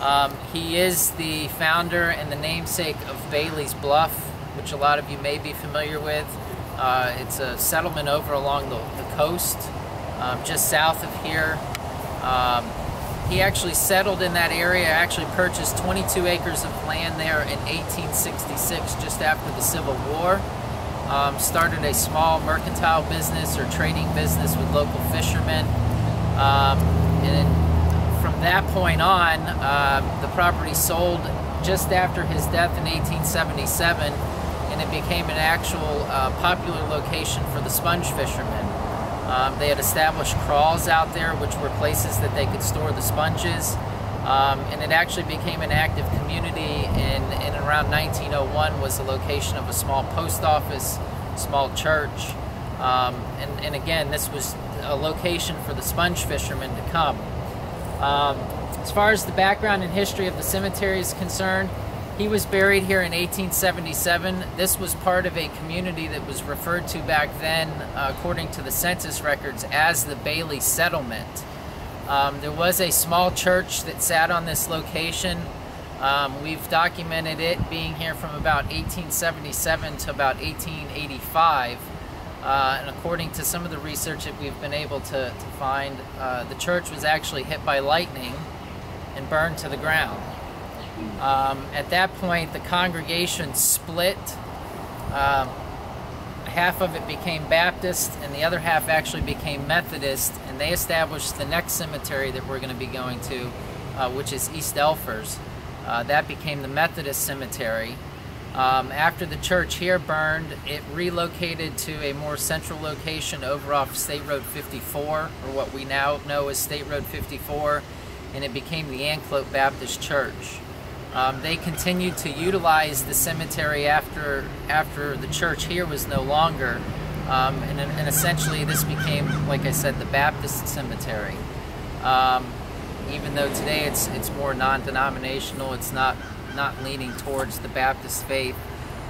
Um, he is the founder and the namesake of Bailey's Bluff, which a lot of you may be familiar with. Uh, it's a settlement over along the, the coast, um, just south of here. Um, he actually settled in that area, actually purchased 22 acres of land there in 1866, just after the Civil War. Um, started a small mercantile business or trading business with local fishermen. Um, and from that point on, uh, the property sold just after his death in 1877, and it became an actual uh, popular location for the sponge fishermen. Um, they had established crawls out there, which were places that they could store the sponges. Um, and it actually became an active community in, in around 1901 was the location of a small post office, small church. Um, and, and, again, this was a location for the sponge fishermen to come. Um, as far as the background and history of the cemetery is concerned, he was buried here in 1877. This was part of a community that was referred to back then, uh, according to the census records, as the Bailey Settlement. Um, there was a small church that sat on this location. Um, we've documented it being here from about 1877 to about 1885. Uh, and according to some of the research that we've been able to, to find, uh, the church was actually hit by lightning and burned to the ground. Um, at that point, the congregation split. Um, half of it became Baptist, and the other half actually became Methodist, and they established the next cemetery that we're going to be going to, uh, which is East Elfers. Uh, that became the Methodist cemetery. Um, after the church here burned, it relocated to a more central location over off State Road 54, or what we now know as State Road 54, and it became the Anclote Baptist Church. Um, they continued to utilize the cemetery after after the church here was no longer, um, and, and, essentially this became, like I said, the Baptist cemetery. Um, even though today it's it's more non-denominational, it's not not leaning towards the Baptist faith.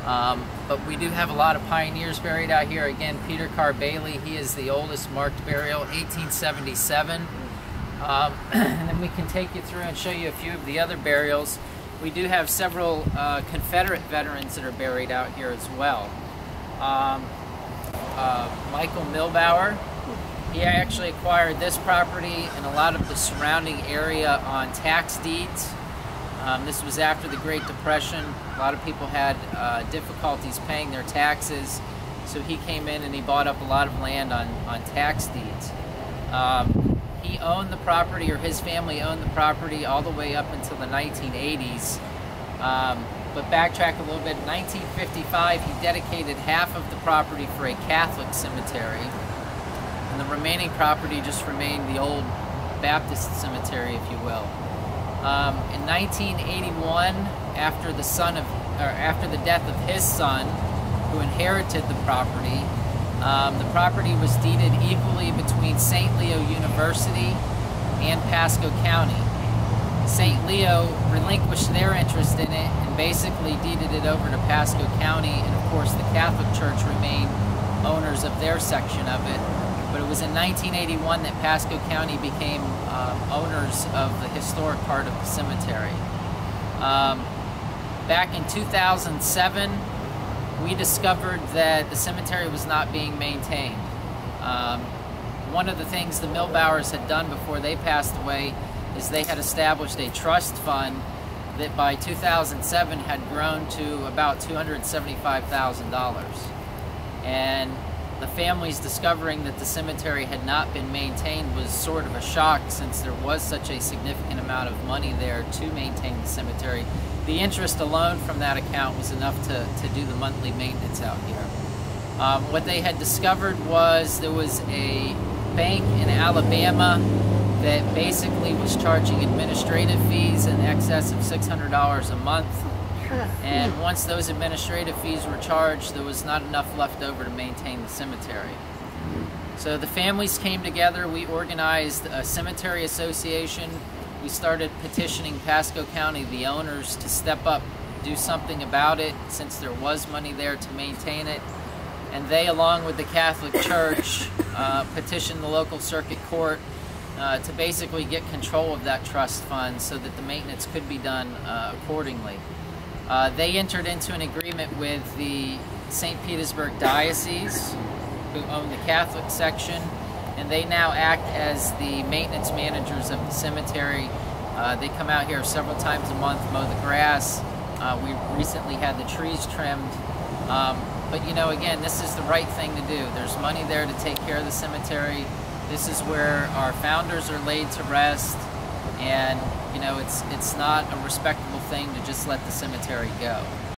Um, but we do have a lot of pioneers buried out here. Again, Peter Karr Baillie, he is the oldest marked burial, 1877. Um, and then we can take you through and show you a few of the other burials we do have several uh, Confederate veterans that are buried out here as well. Um, uh, Michael Milbauer, he actually acquired this property and a lot of the surrounding area on tax deeds. Um, this was after the Great Depression. A lot of people had uh, difficulties paying their taxes, so he came in and he bought up a lot of land on, on tax deeds. Um, he owned the property, or his family owned the property all the way up until the 1980s. Um, but backtrack a little bit, in 1955 he dedicated half of the property for a Catholic cemetery, and the remaining property just remained the old Baptist cemetery, if you will. Um, in 1981, after the son of, or after the death of his son, who inherited the property, um, the property was deeded equally between St. Leo University and Pasco County. St. Leo relinquished their interest in it and basically deeded it over to Pasco County, and of course the Catholic Church remained owners of their section of it. But it was in 1981 that Pasco County became um, owners of the historic part of the cemetery. Um, back in 2007, we discovered that the cemetery was not being maintained. Um, one of the things the Milbauers had done before they passed away is they had established a trust fund that by 2007 had grown to about $275,000. And the families discovering that the cemetery had not been maintained was sort of a shock since there was such a significant amount of money there to maintain the cemetery the interest alone from that account was enough to, to do the monthly maintenance out here. Um, what they had discovered was there was a bank in Alabama that basically was charging administrative fees in excess of $600 a month. And once those administrative fees were charged, there was not enough left over to maintain the cemetery. So the families came together. We organized a cemetery association we started petitioning Pasco County, the owners, to step up, do something about it, since there was money there to maintain it. And they, along with the Catholic Church, uh, petitioned the local circuit court uh, to basically get control of that trust fund so that the maintenance could be done uh, accordingly. Uh, they entered into an agreement with the St. Petersburg Diocese, who own the Catholic section, and they now act as the maintenance managers of the cemetery. Uh, they come out here several times a month, mow the grass. Uh, we recently had the trees trimmed. Um, but you know, again, this is the right thing to do. There's money there to take care of the cemetery. This is where our founders are laid to rest, and you know, it's it's not a respectable thing to just let the cemetery go.